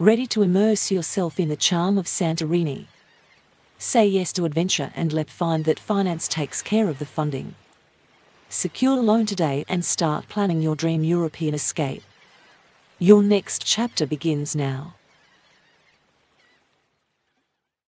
Ready to immerse yourself in the charm of Santorini? Say yes to adventure and let find that finance takes care of the funding. Secure a loan today and start planning your dream European escape. Your next chapter begins now.